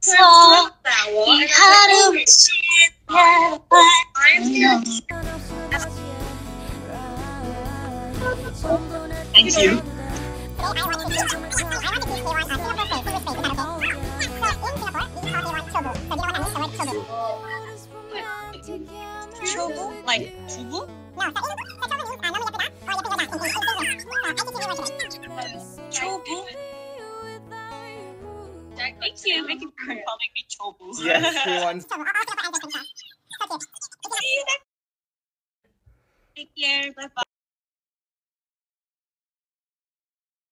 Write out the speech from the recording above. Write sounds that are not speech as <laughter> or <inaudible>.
stop that one. I How gotta do do it. we yeah, but I'm here. Thank you. Chobu? Like Fubu? Chobu? Thank you. Thank you calling me Chobu. Yes, he <laughs> wants. Take care. Bye bye.